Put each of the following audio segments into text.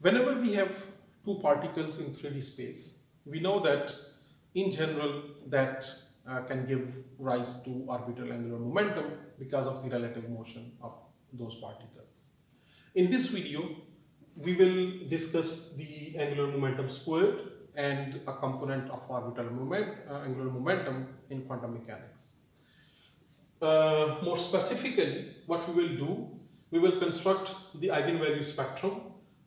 Whenever we have two particles in 3D space, we know that in general that uh, can give rise to orbital angular momentum because of the relative motion of those particles. In this video, we will discuss the angular momentum squared and a component of orbital moment, uh, angular momentum in quantum mechanics. Uh, more specifically, what we will do, we will construct the eigenvalue spectrum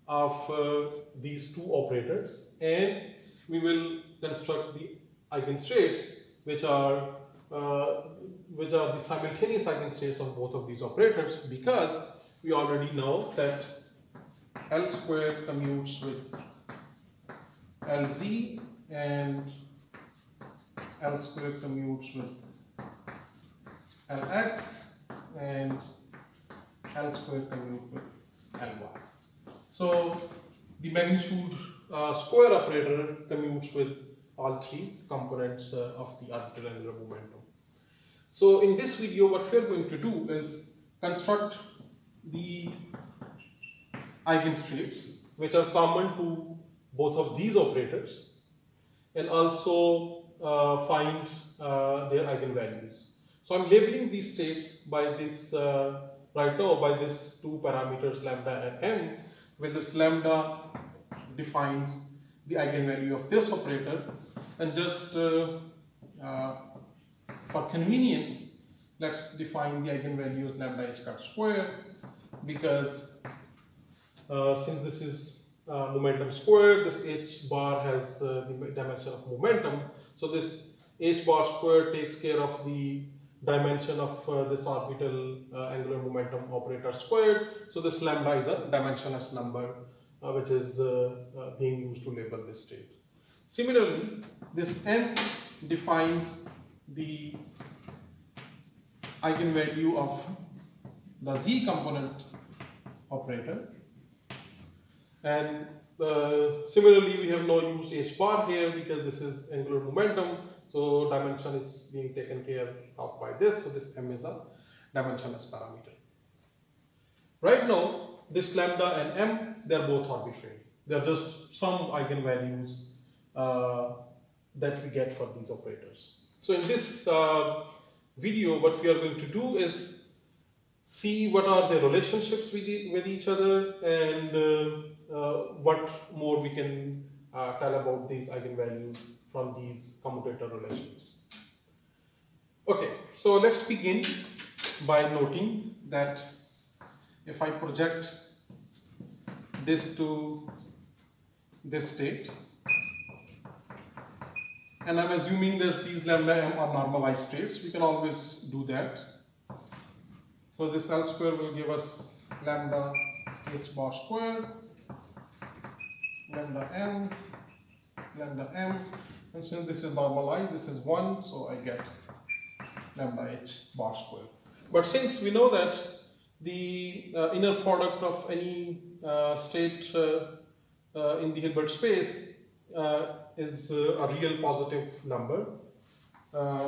of uh, these two operators and we will construct the eigenstates which are uh, which are the simultaneous eigenstates of both of these operators because we already know that L square commutes with Lz and L square commutes with Lx and L square commutes with Ly. So the magnitude uh, square operator commutes with all three components uh, of the orbital angular momentum. So in this video what we are going to do is construct the eigenstates which are common to both of these operators and also uh, find uh, their eigenvalues. So I'm labeling these states by this uh, right now by this two parameters lambda and m with this lambda defines the eigenvalue of this operator. And just uh, uh, for convenience let's define the eigenvalue as lambda h cut square because uh, since this is uh, momentum squared this h bar has uh, the dimension of momentum. So this h bar squared takes care of the dimension of uh, this orbital uh, angular momentum operator squared. So this lambda is a dimensionless number uh, which is uh, uh, being used to label this state. Similarly, this m defines the eigenvalue of the z component operator and uh, similarly we have now used h bar here because this is angular momentum so dimension is being taken care of by this. So this m is a dimensionless parameter. Right now, this lambda and m, they're both arbitrary. They're just some eigenvalues uh, that we get for these operators. So in this uh, video, what we are going to do is see what are the relationships with, the, with each other and uh, uh what more we can uh, tell about these eigenvalues from these commutator relations. Okay, so let's begin by noting that if I project this to this state and I'm assuming that these lambda m are normalized states, we can always do that. So this L square will give us lambda h bar square, lambda m, lambda m, and since this is normalized, this is 1, so I get lambda h bar square. But since we know that the uh, inner product of any uh, state uh, uh in the Hilbert space uh, is uh, a real positive number,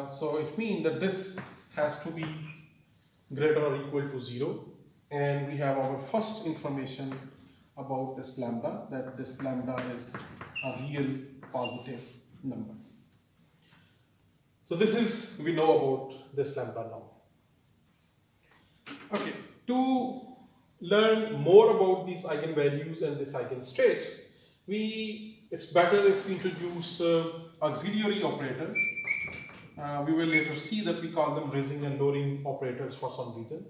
so it means that this has to be greater or equal to 0 and we have our first information about this lambda that this lambda is a real positive number. So this is, we know about this lambda now. Okay, to learn more about these eigenvalues and this eigenstate, we, it's better if we introduce uh, auxiliary operators. Uh, we will later see that we call them raising and lowering operators for some reason.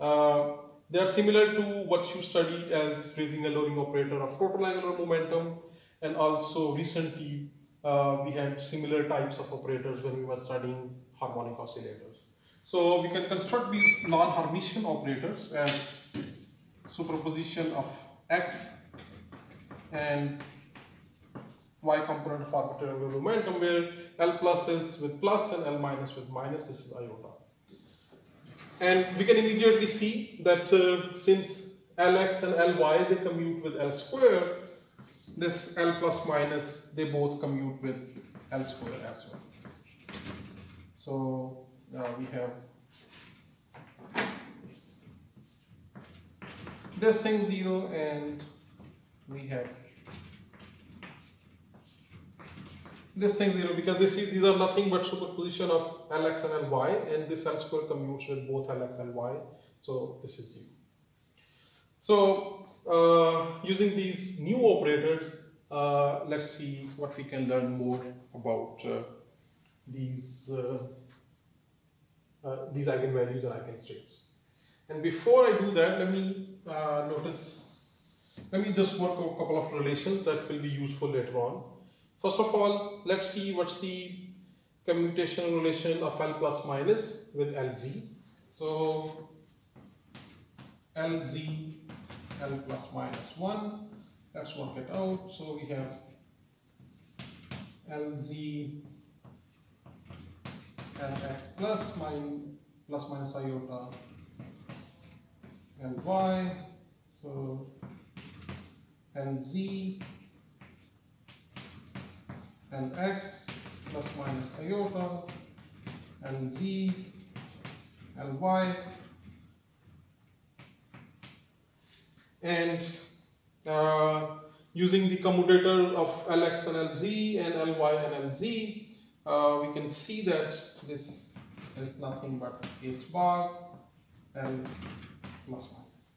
Uh, they are similar to what you studied as raising and lowering operator of total angular momentum and also recently uh, we had similar types of operators when we were studying harmonic oscillators. So we can construct these non-Hermitian operators as superposition of x and y component of orbital angular momentum where L plus is with plus and L minus with minus, this is iota. And we can immediately see that uh, since Lx and Ly they commute with L square, this L plus minus, they both commute with L square as well. So uh, we have this thing 0 and we have this thing 0 because this is, these are nothing but superposition of Lx and Ly and this L square commutes with both Lx and Y so this is 0. So using these new operators uh, let's see what we can learn more about uh, these uh, uh, these eigenvalues and eigenstates. And before I do that, let me uh, notice, let me just work a couple of relations that will be useful later on. First of all, let's see what's the commutation relation of L plus minus with LZ. So LZ, L plus minus 1, let's work it out. So we have LZ Lx plus minus plus minus iota Ly. So Lz Lx plus minus iota Lz Ly and uh, using the commutator of Lx and Lz and Ly and Lz uh, we can see that this is nothing but h bar and plus minus.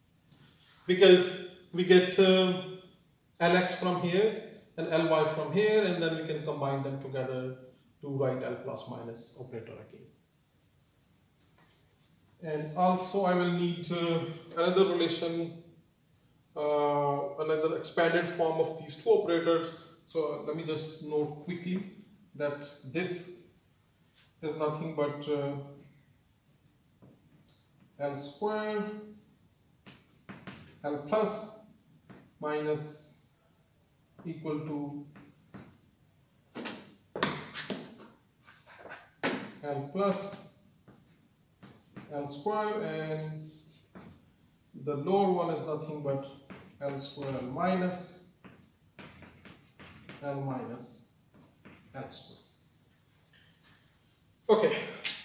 Because we get uh, Lx from here and Ly from here and then we can combine them together to write L plus minus operator again. And also I will need uh, another relation, uh, another expanded form of these two operators. So let me just note quickly that this is nothing but uh, L square L plus minus equal to L plus L square and the lower one is nothing but L square L minus L minus elsewhere. Okay,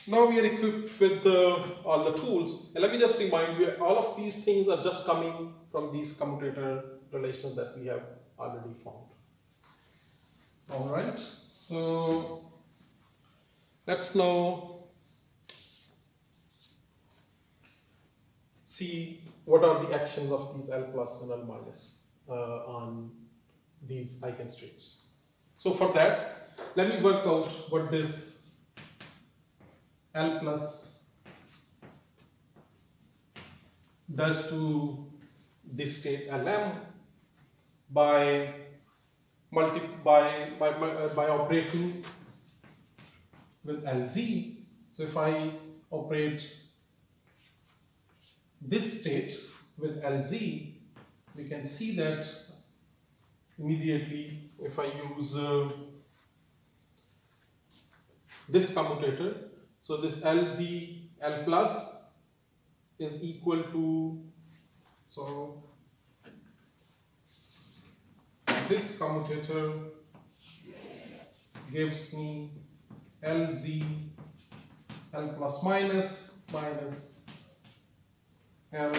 now we are equipped with uh, all the tools. And let me just remind you, all of these things are just coming from these commutator relations that we have already found. All right, so let's now see what are the actions of these L plus and L minus uh, on these eigenstates. So for that, let me work out what this L plus does to this state Lm by multi by, by, by operating with Lz. So if I operate this state with Lz, we can see that immediately if I use uh, this commutator. So this LZ L plus is equal to so this commutator gives me LZ L plus minus minus L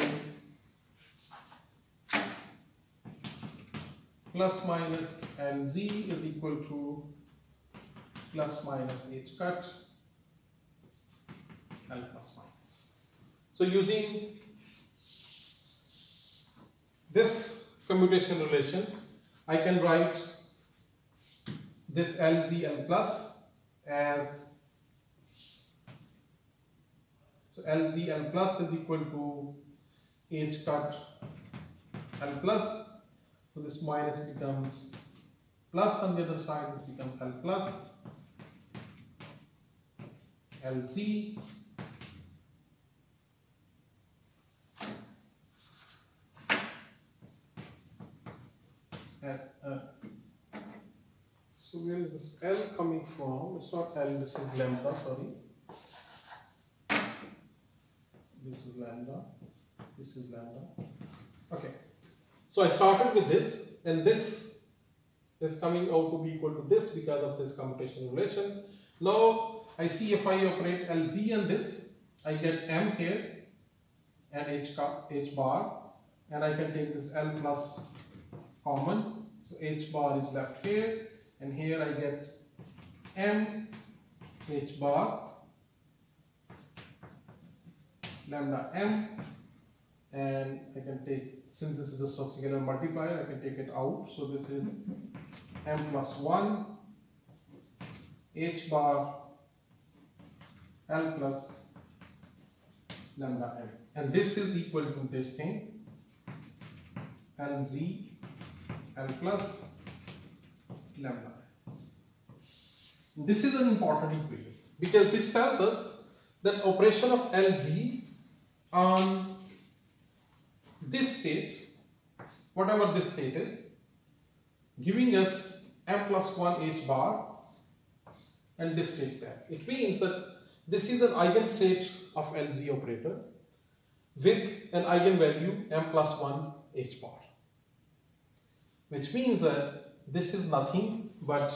plus minus LZ is equal to plus minus h cut L plus minus. So using this commutation relation, I can write this LZ L plus as LZ L plus is equal to H cut L plus. So this minus becomes plus on the other side, this becomes L plus. LZ uh, so where is this L coming from? It's not L, this is lambda, sorry. This is lambda, this is lambda. Okay, so I started with this and this is coming out to be equal to this because of this commutation relation. Now I see if I operate LZ on this, I get M here and H, H bar and I can take this L plus common. So h bar is left here and here I get m h bar lambda m and I can take since this is a subscalar multiplier I can take it out. So this is m plus 1 h bar l plus lambda m. And this is equal to this thing lz l plus lambda m. this is an important equation because this tells us that operation of lz on this state whatever this state is giving us m plus 1 h bar and this state there. It means that this is an eigenstate of LZ operator with an eigenvalue m plus 1 h bar which means that this is nothing but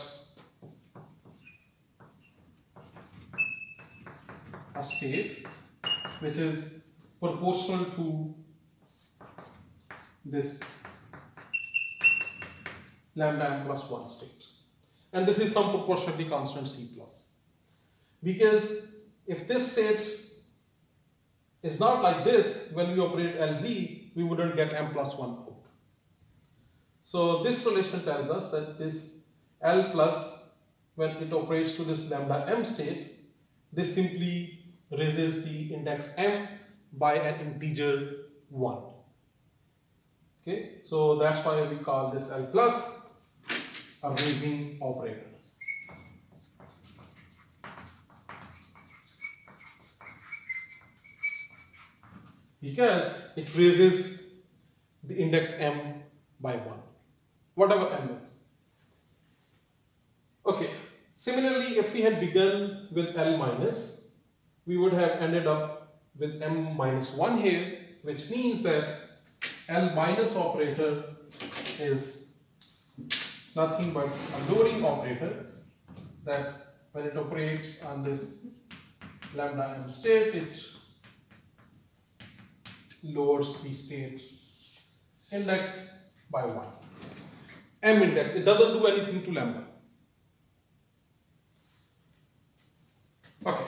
a state which is proportional to this lambda m plus 1 state. And this is some proportionality constant C plus. Because if this state is not like this, when we operate LZ, we wouldn't get m plus 1 out. So this relation tells us that this L plus, when it operates to this lambda m state, this simply raises the index m by an integer 1. Okay, so that's why we call this L plus a raising operator. Because it raises the index m by 1, whatever m is. Okay, similarly if we had begun with L minus, we would have ended up with m minus 1 here, which means that L minus operator is nothing but a lowering operator that when it operates on this lambda m state, it lowers the state index by 1. M index, it doesn't do anything to lambda. Okay.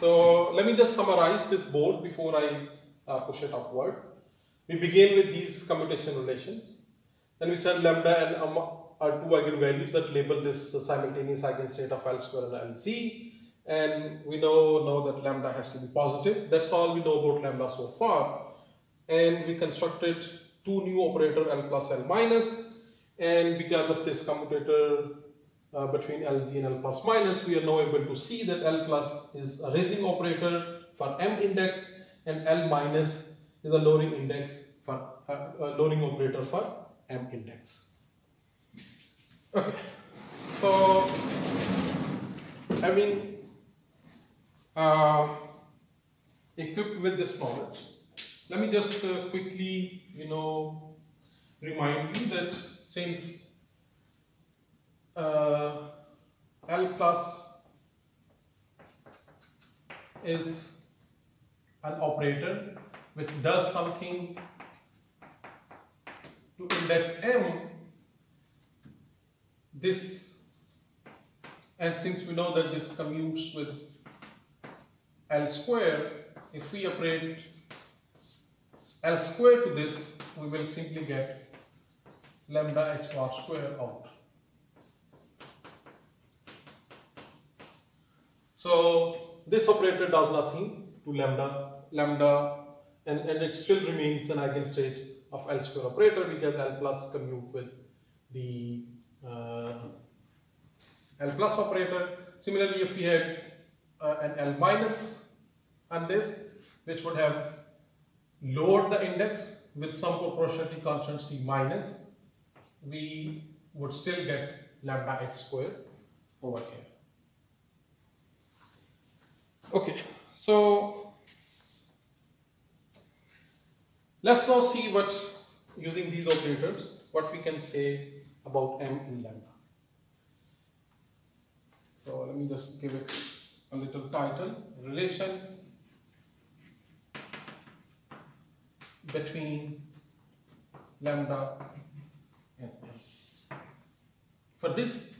So let me just summarize this board before I uh, push it upward. We begin with these commutation relations. Then we said lambda and um, are two eigenvalues that label this simultaneous eigenstate of L square and LZ. And we know now that lambda has to be positive. That's all we know about lambda so far. And we constructed two new operator L plus L minus. And because of this commutator uh, between LZ and L plus minus, we are now able to see that L plus is a raising operator for M index and L minus is a lowering index for uh, a lowering operator for M index. Okay, so having uh, equipped with this knowledge, let me just uh, quickly, you know, remind you that since uh, L plus is an operator which does something to index m, this, and since we know that this commutes with L square, if we operate L square to this, we will simply get lambda h bar square out. So this operator does nothing to lambda, lambda, and, and it still remains an eigenstate of L square operator because L plus commute with the uh, L plus operator. Similarly, if we had uh, an L minus on this, which would have lowered the index with some proportionality constant C minus, we would still get lambda h square over here. Okay, so let's now see what using these operators what we can say about m in lambda. So let me just give it a little title relation between lambda and m. For this,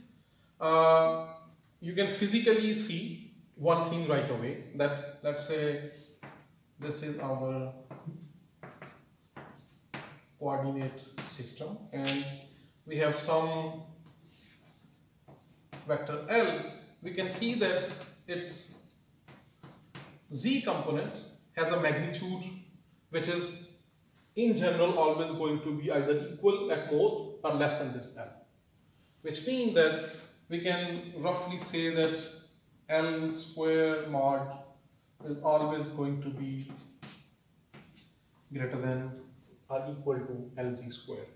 uh, you can physically see one thing right away that let's say this is our coordinate system and we have some vector L we can see that its z component has a magnitude which is in general always going to be either equal at most or less than this L. Which means that we can roughly say that L square mod is always going to be greater than or equal to Lz square.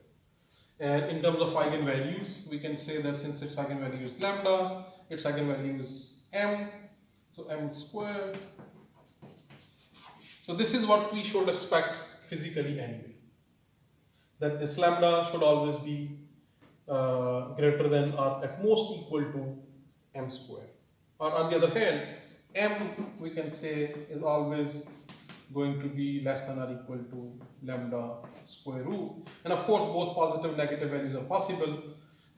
And in terms of eigenvalues, we can say that since its eigenvalue is lambda, its eigenvalue is m, so m square. So this is what we should expect physically anyway. That this lambda should always be uh, greater than or at most equal to m square. Or on the other hand, m we can say is always going to be less than or equal to lambda square root. And of course, both positive and negative values are possible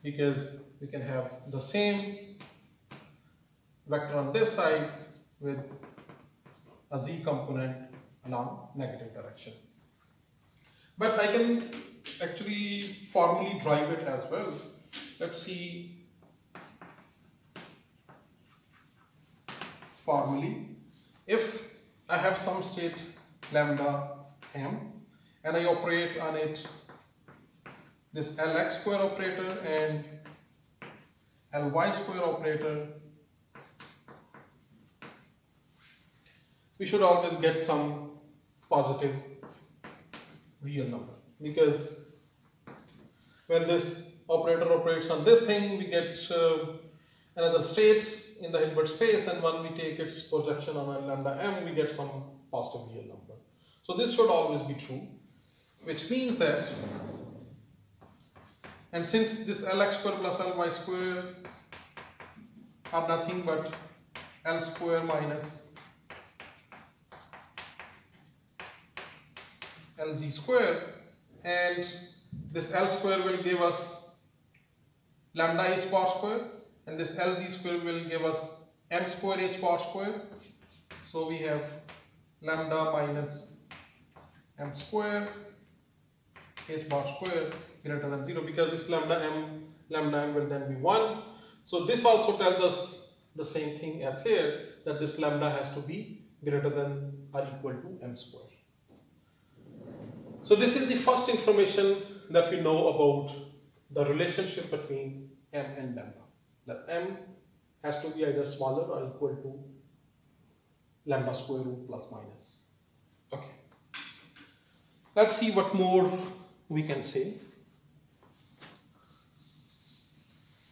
because we can have the same vector on this side with a z component along negative direction. But I can actually formally drive it as well. Let's see formally. If I have some state lambda m and I operate on it this Lx square operator and Ly square operator we should always get some positive real number because when this operator operates on this thing we get uh, another state in the Hilbert space and when we take its projection on lambda m we get some positive real number. So this should always be true which means that and since this Lx square plus Ly square are nothing but L square minus Lz square and this L square will give us lambda h bar square and this Lz square will give us m square h bar square. So we have lambda minus m square h bar square greater than 0 because this lambda m lambda m will then be 1. So this also tells us the same thing as here that this lambda has to be greater than or equal to m square. So this is the first information that we know about the relationship between m and lambda. That m has to be either smaller or equal to lambda square root plus minus. Okay. Let's see what more we can say.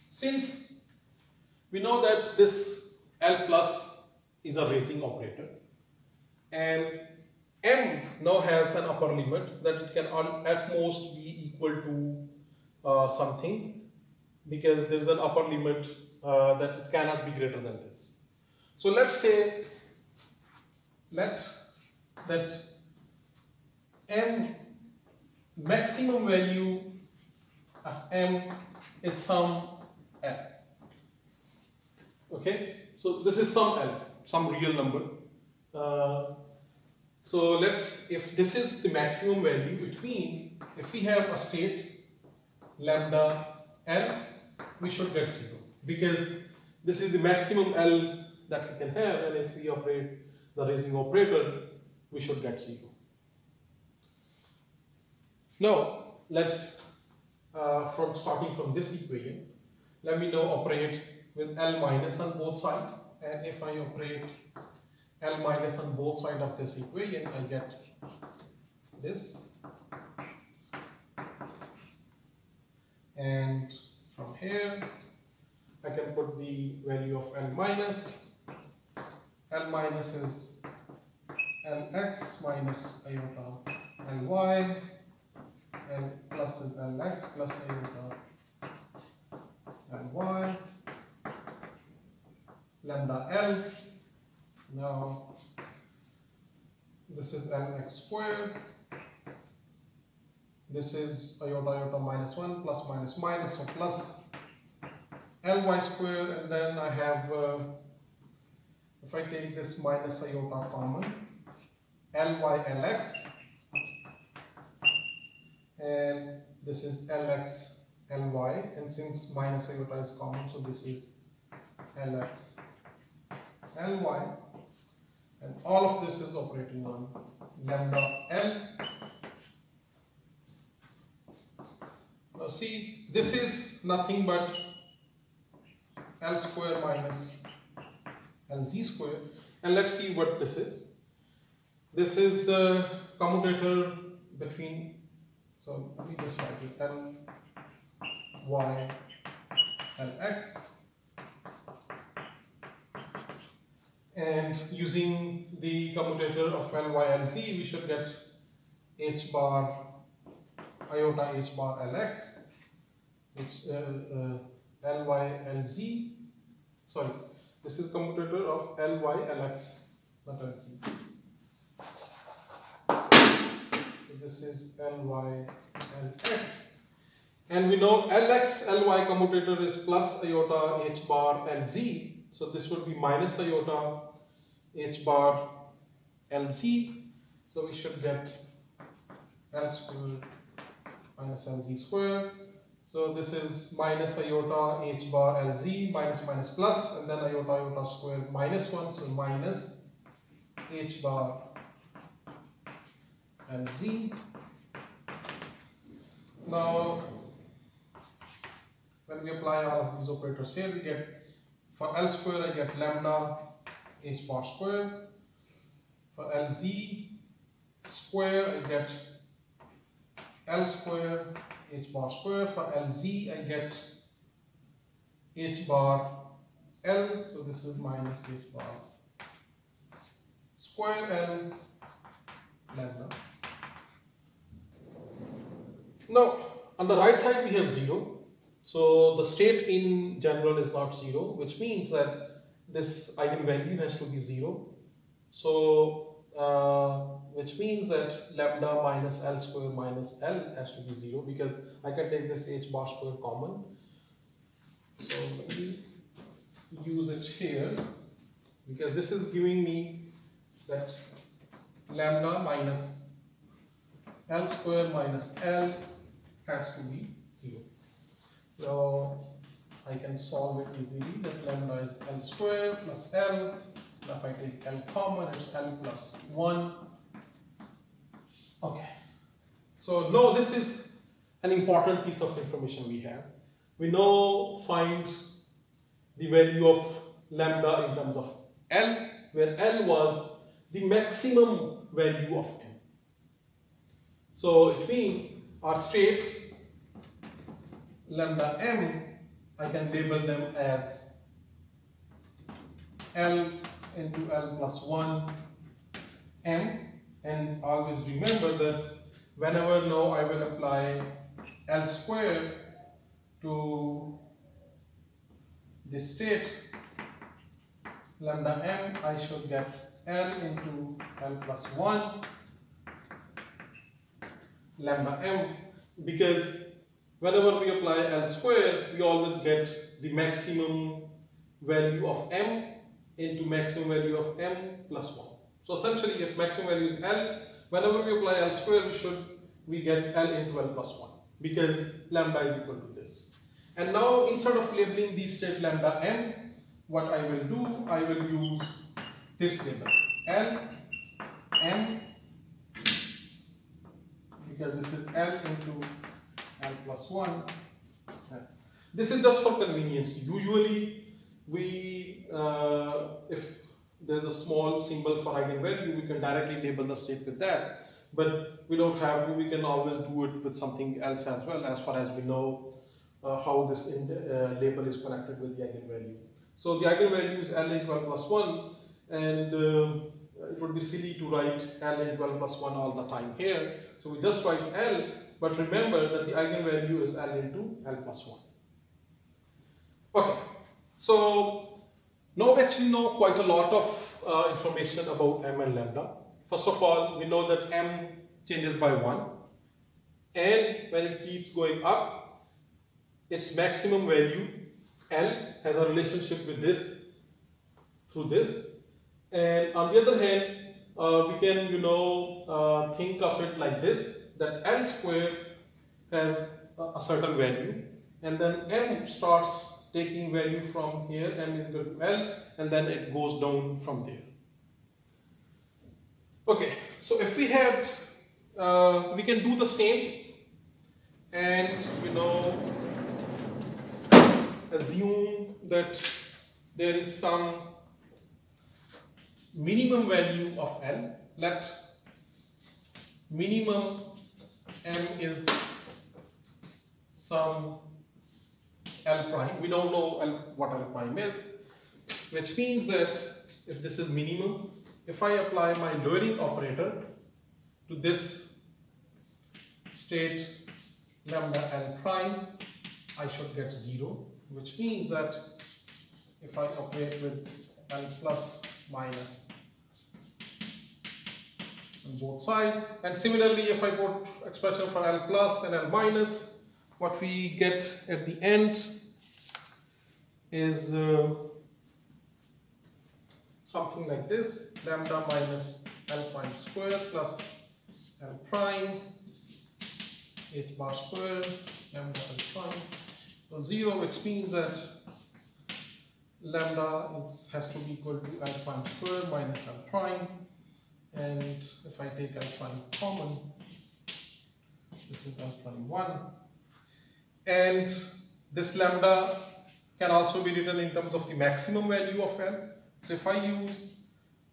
Since we know that this L plus is a raising operator and m now has an upper limit that it can at most be equal to uh, something because there is an upper limit uh, that cannot be greater than this. So let's say let that m maximum value of m is some l. Okay, so this is some l, some real number. Uh, so let's, if this is the maximum value, it means if we have a state lambda L, we should get 0 because this is the maximum L that we can have and if we operate the raising operator, we should get 0. Now, let's, uh, from starting from this equation, let me now operate with L minus on both sides and if I operate L minus on both sides of this equation, I get this. And from here, I can put the value of L minus. L minus is Lx minus iota Ly. L plus is Lx plus iota Ly. Lambda L now, this is mx squared. This is iota iota minus 1 plus minus minus so plus ly square and then I have uh, if I take this minus iota common ly lx and this is lx ly and since minus iota is common so this is lx ly and all of this is operating on lambda l see this is nothing but l square minus lz square. And let's see what this is. This is a commutator between so let me just write it l y and x and using the commutator of LYLZ we should get h bar iota h bar lx which uh, uh, LYLZ sorry this is commutator of LYLX not LZ so this is LYLX and we know Lx Ly commutator is plus iota h bar Lz. So this would be minus iota h bar Lz. So we should get L square minus Lz square. So this is minus iota h bar Lz minus minus plus and then iota iota square minus 1. So minus h bar Lz. Now when we apply all of these operators here, we get for L square, I get lambda h bar square. For Lz square, I get L square h bar square. For Lz, I get h bar L. So this is minus h bar square L lambda. Now, on the right side, we have 0. So the state in general is not zero, which means that this eigenvalue has to be zero. So uh, which means that lambda minus L square minus L has to be zero because I can take this h bar square common. So let me use it here because this is giving me that lambda minus L square minus L has to be zero. So I can solve it easily that lambda is L square plus L. If I take L common, it's L plus 1. Okay. So now this is an important piece of information we have. We now find the value of lambda in terms of L, where L was the maximum value of M. So it means our states lambda m, I can label them as L into L plus 1 m and always remember that whenever now I will apply L square to the state lambda m I should get L into L plus 1 lambda m because whenever we apply L square, we always get the maximum value of m into maximum value of m plus 1. So essentially, if maximum value is L, whenever we apply L square, we should we get L into L plus 1 because lambda is equal to this. And now instead of labeling the state lambda m, what I will do, I will use this label L m because this is L into L plus 1. This is just for convenience. Usually, we, uh, if there's a small symbol for eigenvalue, we can directly label the state with that. But we don't have to, we can always do it with something else as well, as far as we know uh, how this uh, label is connected with the eigenvalue. So the eigenvalue is L into L plus 1, and uh, it would be silly to write L into L plus 1 all the time here. So we just write L but remember that the eigenvalue is L into L plus 1. Okay, so now we actually know quite a lot of uh, information about m and lambda. First of all, we know that m changes by 1 and when it keeps going up, its maximum value L has a relationship with this through this. And on the other hand, uh, we can, you know, uh, think of it like this, that L square has a, a certain value and then M starts taking value from here, M is equal to L and then it goes down from there. Okay, so if we had, uh, we can do the same and you know assume that there is some minimum value of L. Let minimum M is some L prime. We don't know L, what L prime is, which means that if this is minimum, if I apply my lowering operator to this state lambda L prime, I should get 0, which means that if I operate with L plus minus on both sides, and similarly if I put expression for L plus and L minus, what we get at the end is uh, something like this, lambda minus L prime square plus L prime h bar square lambda L prime. So 0 which means that lambda is, has to be equal to L prime square minus L prime and if I take L prime common this is L prime 1 and this lambda can also be written in terms of the maximum value of L. So if I use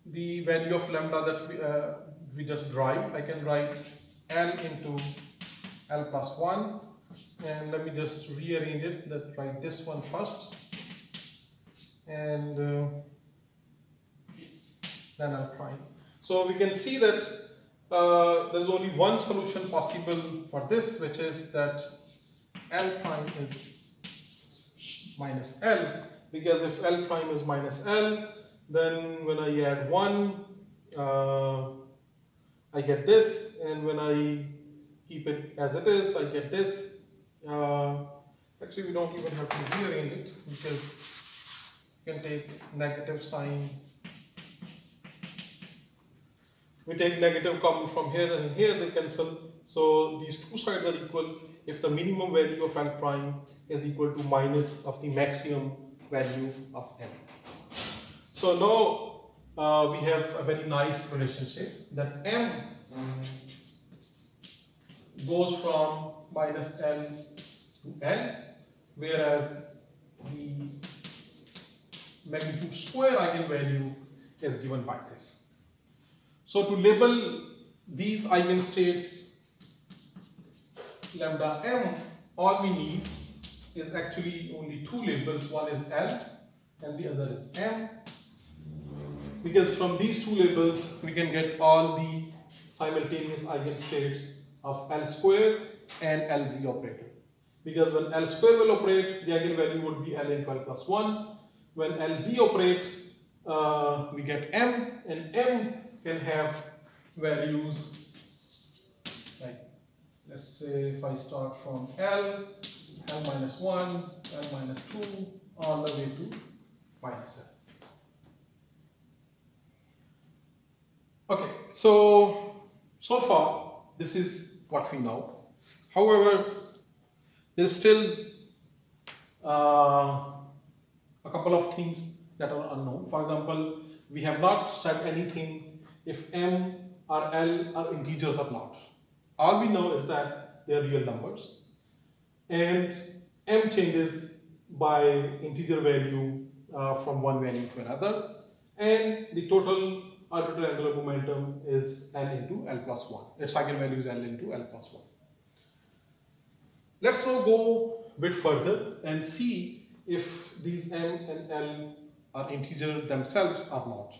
the value of lambda that we, uh, we just derived, I can write L into L plus 1 and let me just rearrange it, let's write this one first and uh, then L prime. So we can see that uh, there is only one solution possible for this which is that L prime is minus L because if L prime is minus L then when I add 1 uh, I get this and when I keep it as it is I get this. Uh, actually we don't even have to rearrange it because you can take negative sign. We take negative common from here and here they cancel. So these two sides are equal. If the minimum value of L prime is equal to minus of the maximum value of M. So now uh, we have a very nice relationship that M goes from minus L to L whereas the magnitude square eigenvalue is given by this. So to label these eigenstates lambda m, all we need is actually only two labels. One is L and the other is M. Because from these two labels, we can get all the simultaneous eigenstates of L square and LZ operator. Because when L square will operate, the eigenvalue would be L into L plus 1. When LZ operate, uh, we get M and M can have values like let's say if I start from L, L minus 1, L minus 2, all the way to minus L. Okay, so, so far this is what we know. However, there is still uh, a couple of things that are unknown. For example, we have not said anything if M or L are integers or not. All we know is that they are real numbers and m changes by integer value uh, from one value to another and the total orbital angular momentum is L into L plus 1. Its eigenvalue is L into L plus 1. Let's now go a bit further and see if these M and L are integer themselves or not.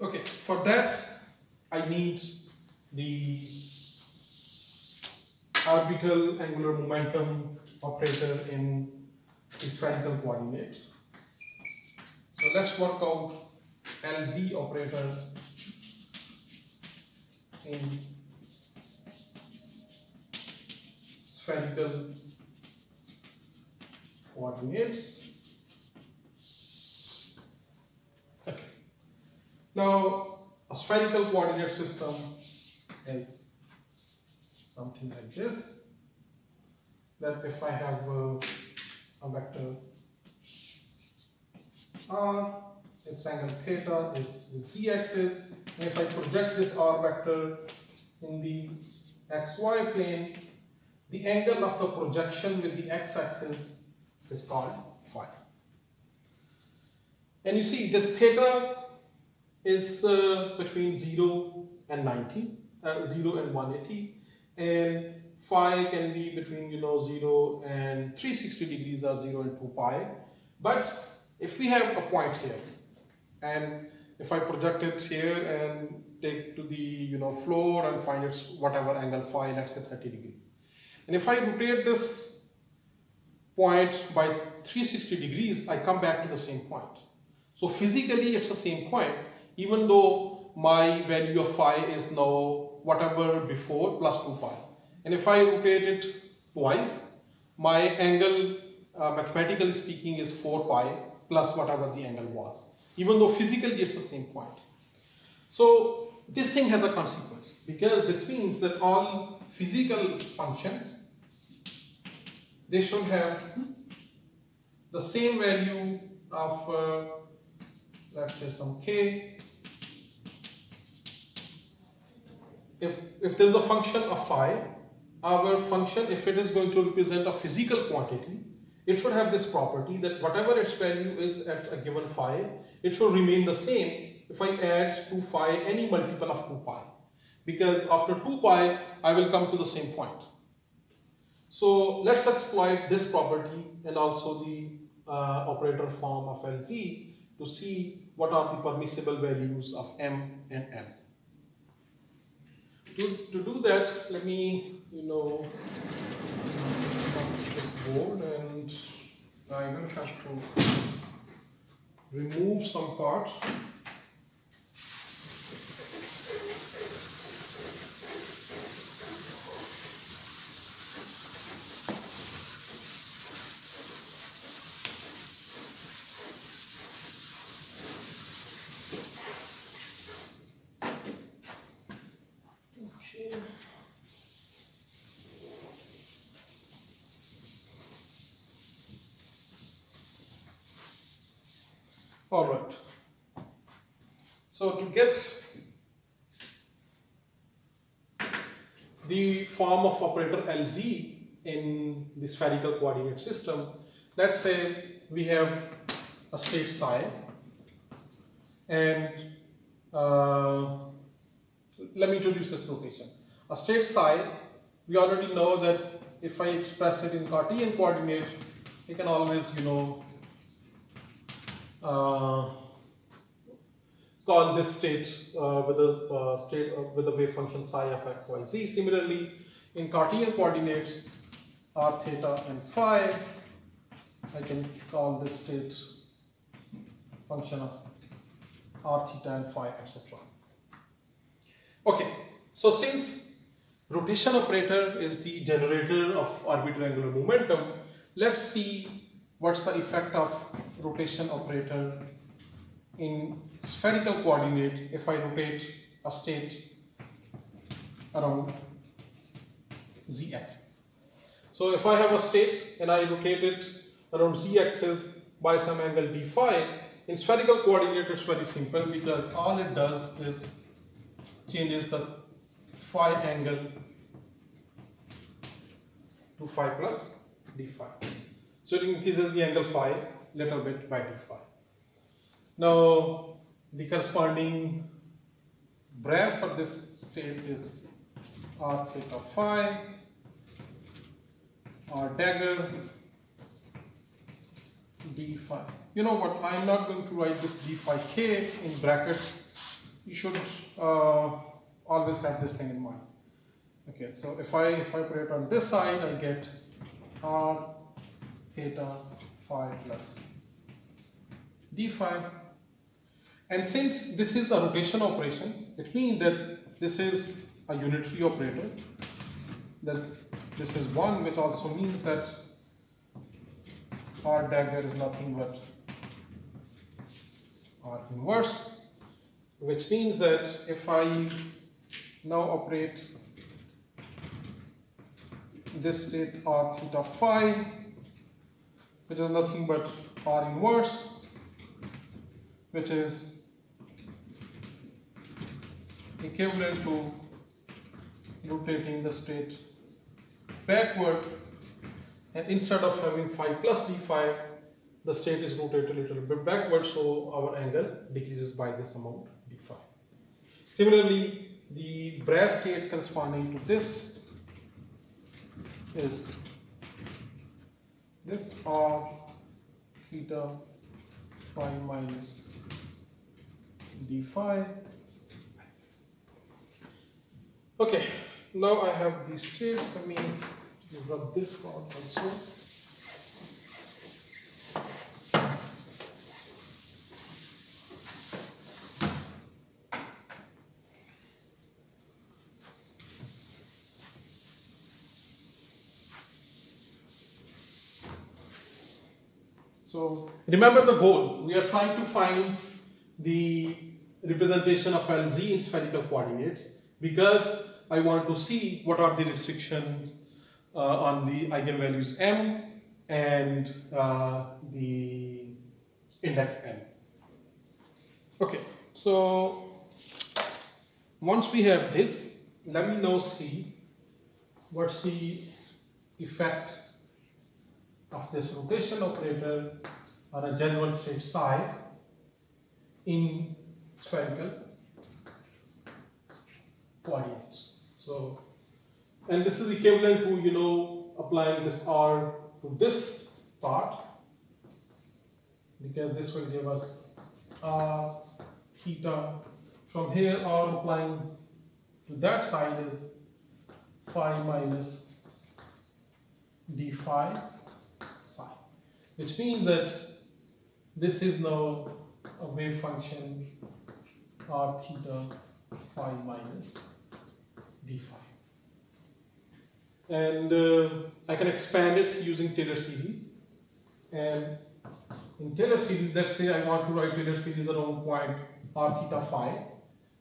Okay, for that I need the orbital angular momentum operator in spherical coordinate. So let's work out LZ operator in spherical coordinates. Okay. Now, a spherical coordinate system is something like this. That if I have a, a vector r, its angle theta is with z-axis, and if I project this r vector in the xy plane, the angle of the projection with the x-axis is called phi. And you see this theta is uh, between 0 and 90, uh, 0 and 180 and phi can be between you know 0 and 360 degrees or 0 and 2 pi. But if we have a point here and if I project it here and take to the you know floor and find its whatever angle phi, let's say 30 degrees. And if I rotate this point by 360 degrees, I come back to the same point. So physically it's the same point, even though my value of phi is now whatever before plus 2 pi. And if I rotate it twice, my angle uh, mathematically speaking is 4 pi plus whatever the angle was, even though physically it's the same point. So this thing has a consequence because this means that all physical functions they should have the same value of uh, let's say some k if if there is a function of phi our function if it is going to represent a physical quantity it should have this property that whatever its value is at a given phi it should remain the same if I add to phi any multiple of 2 pi because after 2 pi I will come to the same point. So let's exploit this property and also the uh, operator form of LZ to see what are the permissible values of M and N. To, to do that, let me, you know, this board and I will have to remove some parts All right. So to get the form of operator LZ in the spherical coordinate system, let's say we have a state psi and uh, let me introduce this notation. A state psi, we already know that if I express it in Cartesian coordinate, I can always, you know, uh, call this state uh, with a uh, state uh, with the wave function psi of x, y, z. Similarly, in Cartesian coordinates, r theta and phi, I can call this state function of r theta and phi, etc. Okay, so since rotation operator is the generator of arbitrary angular momentum, let's see what's the effect of rotation operator in spherical coordinate if I rotate a state around z-axis. So if I have a state and I rotate it around z-axis by some angle d phi, in spherical coordinate it's very simple because all it does is changes the phi angle to phi plus d phi. So it increases the angle phi little bit by d phi. Now the corresponding bra for this state is r theta phi r dagger d phi. You know what, I'm not going to write this d phi k in brackets. You should uh, always have this thing in mind. Okay, so if I if I put it on this side, I get r theta phi plus d phi. And since this is a rotation operation, it means that this is a unitary operator. That this is 1 which also means that r dagger is nothing but r inverse which means that if I now operate this state r theta phi which is nothing but r inverse which is equivalent to rotating the state backward and instead of having phi plus d phi the state is rotated a little bit backward so our angle decreases by this amount d phi. Similarly the brass state corresponding to this is this r theta phi minus d phi okay now I have these states let me rub this part also So remember the goal. We are trying to find the representation of LZ in spherical coordinates because I want to see what are the restrictions uh, on the eigenvalues m and uh, the index n. Okay, so once we have this, let me now see what's the effect of this rotation operator on a general state psi in spherical coordinates. So, and this is equivalent to, you know, applying this R to this part because this will give us R theta. From here, R applying to that side is phi minus d phi psi, which means that this is now a wave function r theta phi minus d phi. And uh, I can expand it using Taylor series. And in Taylor series, let's say I want to write Taylor series around point r theta phi.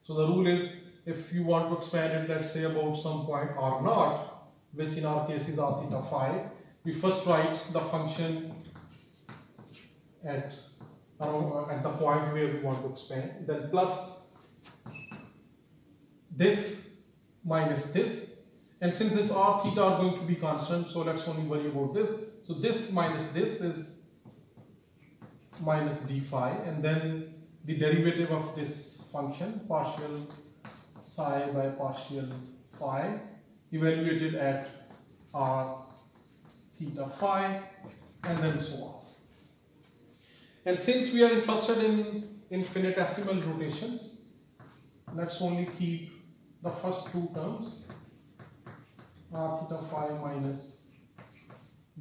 So the rule is if you want to expand it, let's say about some point r naught, which in our case is r theta phi, we first write the function at around at the point where we want to expand, then plus this minus this, and since this r theta are going to be constant, so let's only worry about this. So this minus this is minus d phi, and then the derivative of this function, partial psi by partial phi, evaluated at r theta phi, and then so on. And since we are interested in infinitesimal rotations, let's only keep the first two terms r theta phi minus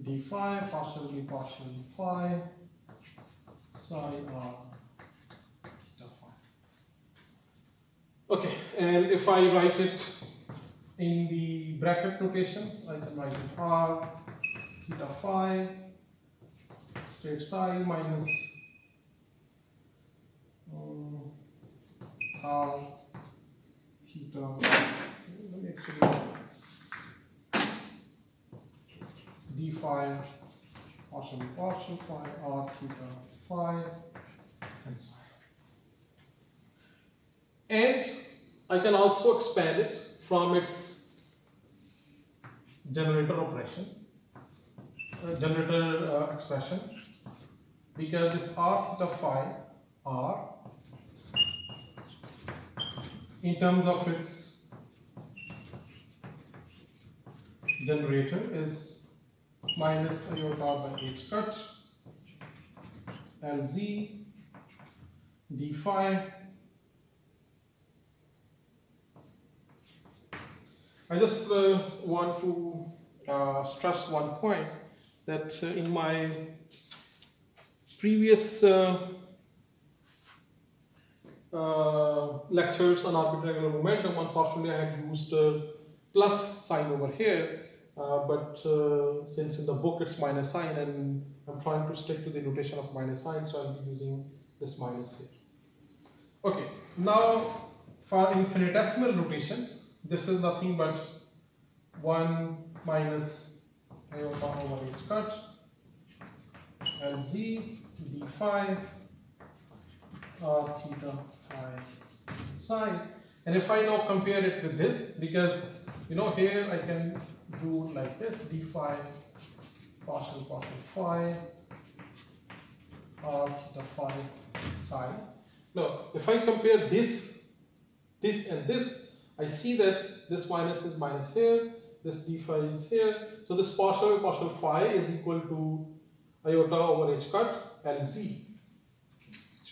d phi partially partial phi psi r theta phi. Okay, and if I write it in the bracket notations, I can write it r theta phi straight psi minus um, r theta. Let me actually d phi r theta phi and psi. And I can also expand it from its generator operation, uh, generator uh, expression, because this r theta phi r in terms of its generator is minus iota by h cut lz d phi I just uh, want to uh, stress one point that uh, in my previous uh, lectures on orbital angular momentum, unfortunately I had used uh, plus sign over here uh, but uh, since in the book it's minus sign and I'm trying to stick to the notation of minus sign, so I'll be using this minus here. Okay, now for infinitesimal notations, this is nothing but 1 minus iota over h cut and z d phi r theta phi psi. And if I now compare it with this, because you know here I can do like this d phi partial partial phi r theta phi psi. Now, if I compare this, this and this, I see that this minus is minus here, this d phi is here. So this partial partial phi is equal to iota over h cut Lz,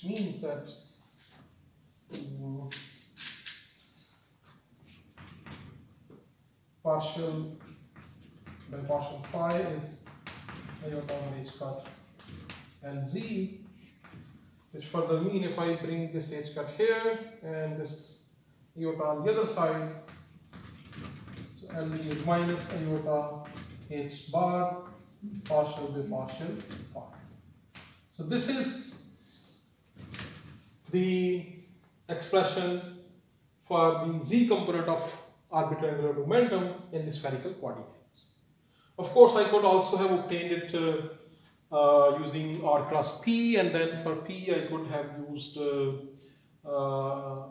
which means that um, partial by partial phi is iota over h cut Lz which further mean if I bring this h cut here and this iota on the other side, so L is minus iota h bar partial by partial phi. So this is the expression for the z component of orbital angular momentum in the spherical coordinates. Of course, I could also have obtained it uh, uh, using R cross P and then for P I could have used uh, uh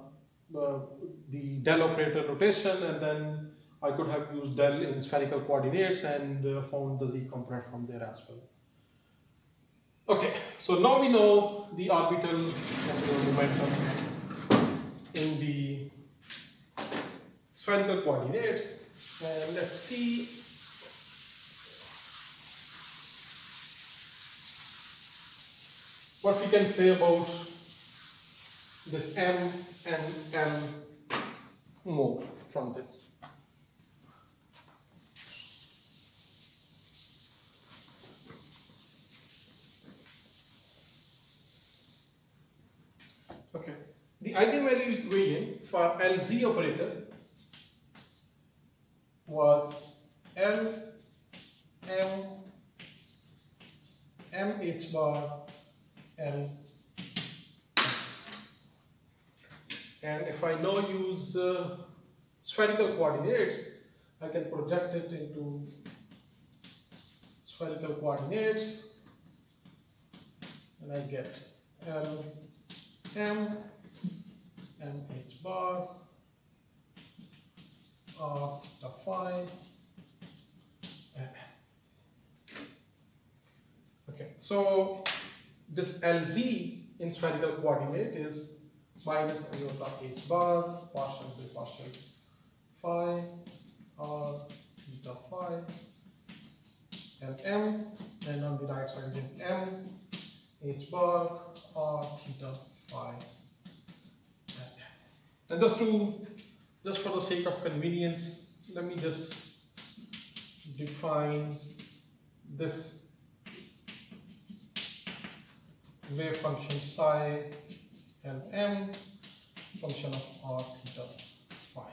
the del operator notation and then I could have used del in spherical coordinates and uh, found the z component from there as well. Okay, so now we know the orbital momentum in the spherical coordinates and let's see what we can say about this m and m more from this. Okay. The eigenvalue equation for LZ operator was L M M H bar L and if I now use uh, spherical coordinates I can project it into spherical coordinates and I get L M, M H bar, R theta phi, Okay, so this LZ in spherical coordinate is minus iota H bar, partial by partial phi, R theta phi, and M, and on the right side then M, H bar, R theta phi. And just to, just for the sake of convenience, let me just define this wave function psi and m function of r theta phi.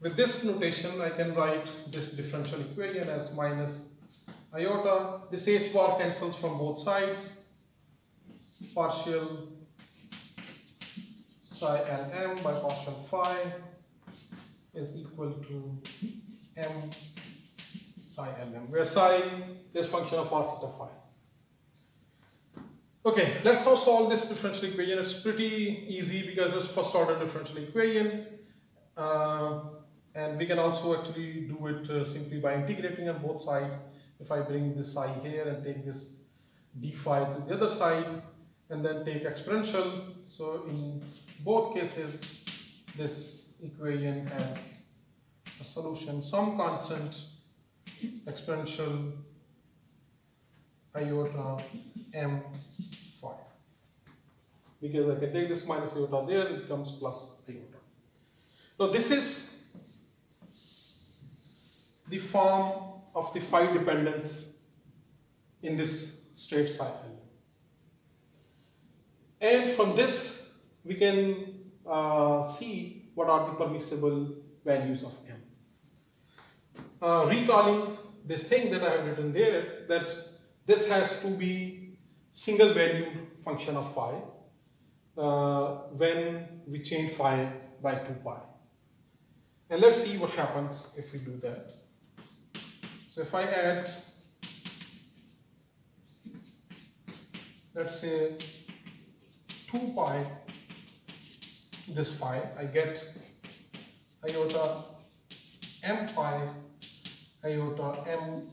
With this notation, I can write this differential equation as minus iota. This h bar cancels from both sides. Partial psi lm by partial phi is equal to m psi lm, where psi is function of r theta phi. Okay, let's now solve this differential equation. It's pretty easy because it's first order differential equation. Uh, and we can also actually do it uh, simply by integrating on both sides. If I bring this psi here and take this d phi to the other side, and then take exponential. So in both cases, this equation has a solution, some constant exponential iota m phi. Because I can take this minus iota there, it becomes plus iota. Now this is the form of the phi dependence in this straight cycle. And from this, we can uh, see what are the permissible values of m. uh, recalling this thing that I have written there that this has to be single valued function of phi uh, when we change phi by 2 pi. And let's see what happens if we do that. So if I add, let's say 2 pi this phi, I get iota m phi iota m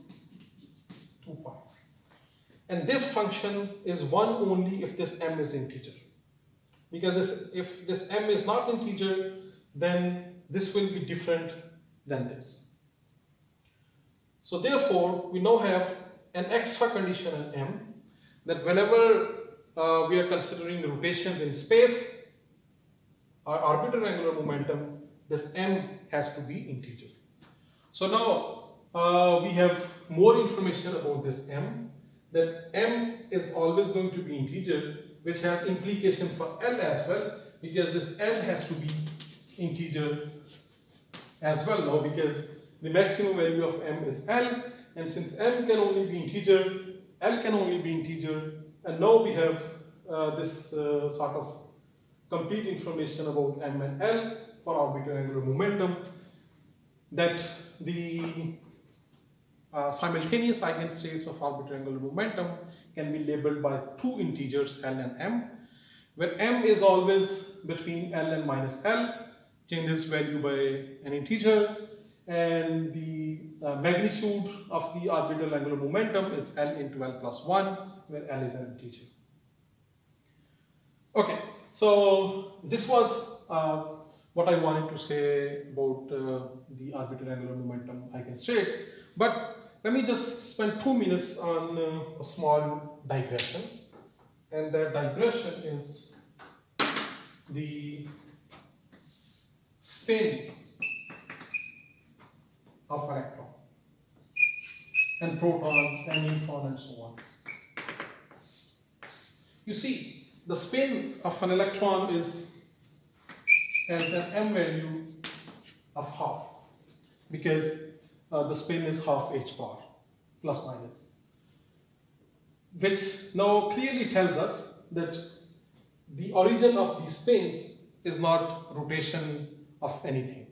2 pi. And this function is 1 only if this m is integer. Because this, if this m is not integer, then this will be different than this. So therefore, we now have an extra condition on m that whenever uh, we are considering rotations in space or orbital angular momentum, this m has to be integer. So now uh, we have more information about this m, that m is always going to be integer, which has implication for L as well, because this L has to be integer as well now, because the maximum value of m is L, and since m can only be integer, L can only be integer, and now we have uh, this uh, sort of complete information about m and L for orbital angular momentum, that the uh, simultaneous eigenstates of orbital angular momentum can be labeled by two integers L and M, where M is always between L and minus L, changes value by an integer, and the uh, magnitude of the orbital angular momentum is L into L plus 1, where L is an integer. Okay, so this was uh, what I wanted to say about uh, the orbital angular momentum eigenstates. But let me just spend two minutes on uh, a small digression. And that digression is the spin of electron and proton and neutron and so on. You see, the spin of an electron is has an m value of half because uh, the spin is half h bar plus minus which now clearly tells us that the origin of these spins is not rotation of anything.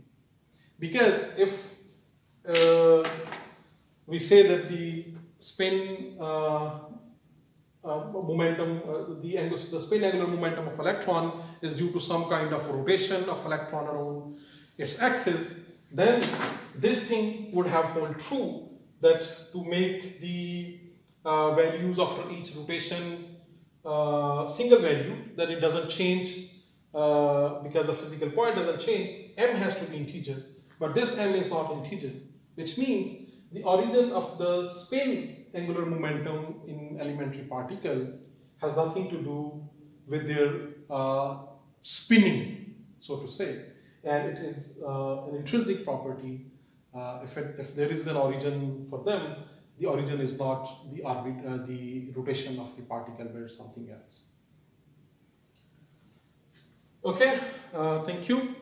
Because if uh, we say that the spin uh, momentum, uh, the, angle, the spin angular momentum of electron is due to some kind of rotation of electron around its axis, then this thing would have hold true that to make the uh, values of each rotation uh, single value, that it doesn't change uh, because the physical point doesn't change, m has to be integer. But this m is not integer, which means the origin of the spin angular momentum in elementary particle has nothing to do with their uh, spinning, so to say. And it is uh, an intrinsic property. Uh, if, it, if there is an origin for them, the origin is not the orbit, uh, the rotation of the particle, but something else. Okay, uh, thank you.